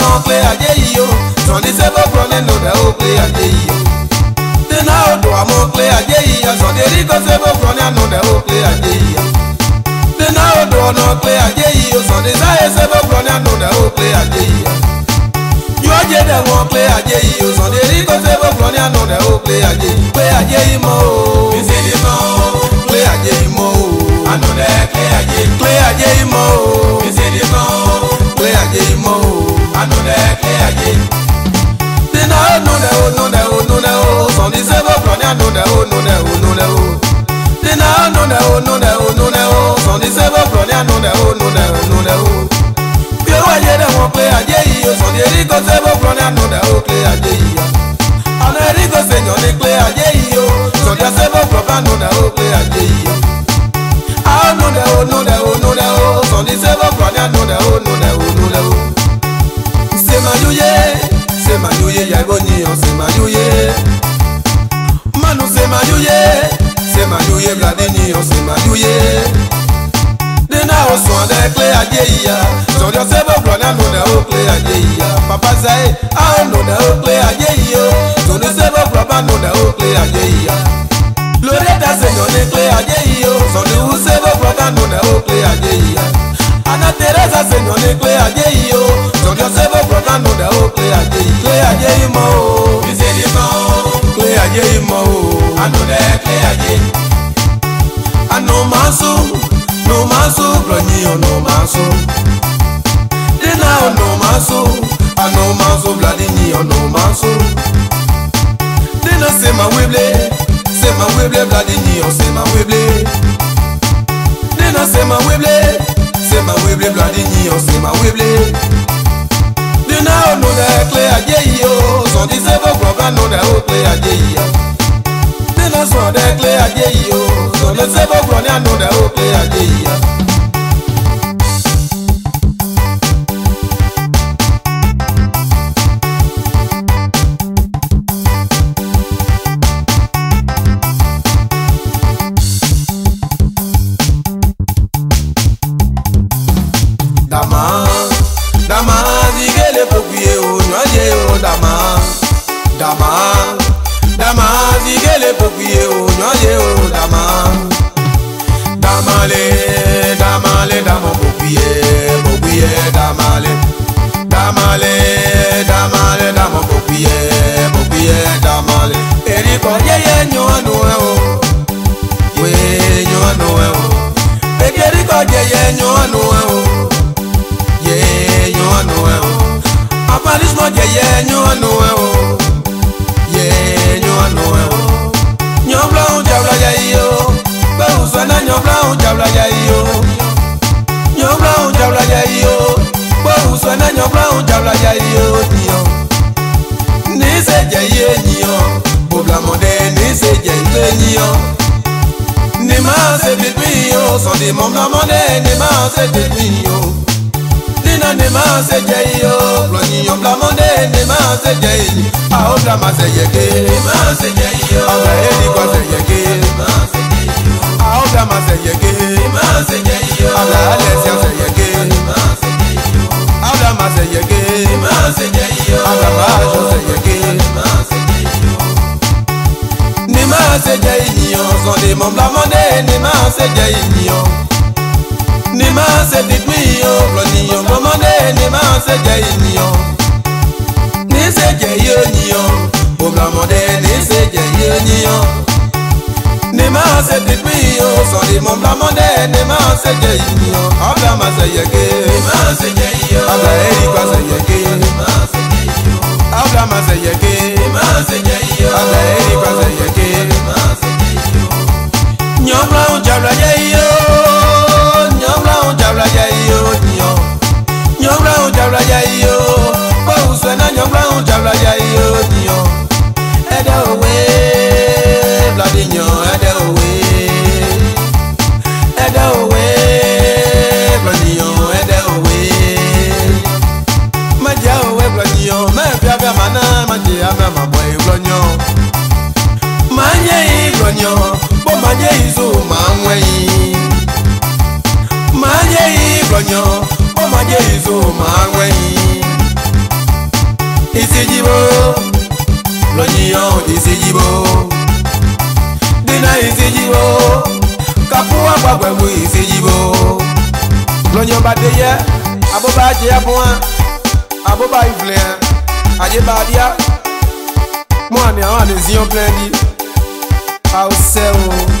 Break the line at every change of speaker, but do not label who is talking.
mọ̀ pé ajé yìí o sọ̀ni sẹ́fọ̀ kúrọ̀ nínú rẹ̀ ó pé ajé yìí o. Dènà odò àmọ́ pé ajé yìí o sọ̀ni eríkọ́ sẹ́fọ̀ kúrọ̀ nínú rẹ̀ ó pé ajé yìí o. Dènà odò ọ̀nà pé ajé yìí o sọ̀ni sáyé sẹ́fọ̀ kúrọ̀ nínú rẹ̀ ó pé ajé yìí o. Yóò jẹ́ dẹ̀ wọ́n pé ajé yìí o sọ̀ni eríkọ́ sẹ́fọ̀ kúrọ̀ nínú rẹ̀ ó pé ajé yìí pé ajé yìí mọ́ o. ayé. Dina onu ne onu ne onu ne o, sọ̀ni sẹ́fọ̀ kọ̀ ní ànú ne onu ne onu ne o. Dina onu ne onu ne onu ne o, sọ̀ni sẹ́fọ̀ kọ̀ ní ànú ne onu ne onu ne o. Bí ó wáyé rẹ̀ wọ́n pé ayé yìí o, sọ̀ni erí kọ́ sẹ́fọ̀. ebonyi on semayuye manu semayuye semayuye vladini on semayuye dena osun ade kle ajeyiya sọjọ sebogbo na nuna o kle ajeyiya papa sae a nuna o kle ajeyiyo sọjọ sebogbo ba nuna o kle ajeyiya loreta seyan ne kle ajeyiyo sọjọ sebogbo ba nuna o kle ajeyiya ana teresa seyan ne kle ajeyiya. ìmọ̀ o. Ìṣe ni mọ̀ o. Pé ajé ìmọ̀ o. Àdúrà pé ajé. Ànú máa sún, nù máa sún, lọ́yìn ọ̀nà máa sún. Dínà ọ̀nà máa sún, ànú máa sún, Bladini ọ̀nà máa sún. Dínà ṣe máa wéblé, ṣe máa wéblé, Bladini ọ̀ṣẹ̀ máa wéblé. Dínà ṣe máa wéblé, ṣe máa wéblé, Bladini ọ̀ṣẹ̀ máa wéblé juna onu de kle aje yi o so di say bo gbo ba nu de o kle aje yi o. Nina so de kle aje yi o so di se bo gbo ni anu de clear kle pokuye o nyɔnye o dama dama dama zigele pokuye o nyɔnye o dama damale damale damo pokuye pokuye damale damale e, e, damale damo pokuye pokuye damale e, erikɔ yeye nyɔnu ɛ o we nyɔnu ɛ o ekerikɔ yeye nyɔnu ɛ o. moja yenyu anuwe o yenyu anuwe o nyobla ujabla ya iyo beusana nyobla ujabla ya iyo nyobla ujabla ya iyo beusana nyobla ujabla ya iyo niyo niseje ye niyo boblamode niseje ile niyo nimase bibiyo sɔdi mɔmlamɔde nimase bibiyo nina nimase jɛ iyo ṣe jẹ èyí a ó dà máa ṣe yẹ̀gé. máa ṣe jẹ iye o. ọ̀gá èyí kan ṣe yẹ̀gé. ma se jẹ iye o. a ó dà máa se yẹ̀gé. máa se jẹ iye o. ọ̀gá alẹ̀ ṣe ṣe yẹ̀gé. máa ṣe jẹ iye o. a ó dà máa ṣe yẹ̀gé. máa ṣe jẹ iye o. ọ̀gá máa ṣe ṣe yẹ̀gé. máa ṣe jẹ iye o. ni máa ṣe jẹ ìyàn Sunday mọ̀nblámọ́dé ni máa ṣe jẹ ìyàn ni máa ṣe ti pín ìyàn rọ̀ níyàn mọ́mọ́dé ni máa ṣe jẹ ìyàn na-eseje ihe onyinyo ụgamọdé na-eseje ihe onyinyo n'ime ọsẹ pípé iyo sọrí mọ blamọdé n'ime ọsẹ jẹ iyọ ọbẹ ma ṣe yege ọbẹ erikwa ṣe yege ọbẹ ma ṣe yege ọbẹ erikwa ṣe yege nyọ blanc jẹrẹ yẹ iyọ. iblonyo omaje izo magweni isijibo lonyiyo isijibo dina isijibo kapuwa gbagbewu isijibo lonyo badeye aboba aje abuwa aboba ifle aje badia mo ani àwọn àdèzíyàn plẹ́ndì àwòsẹ́ o.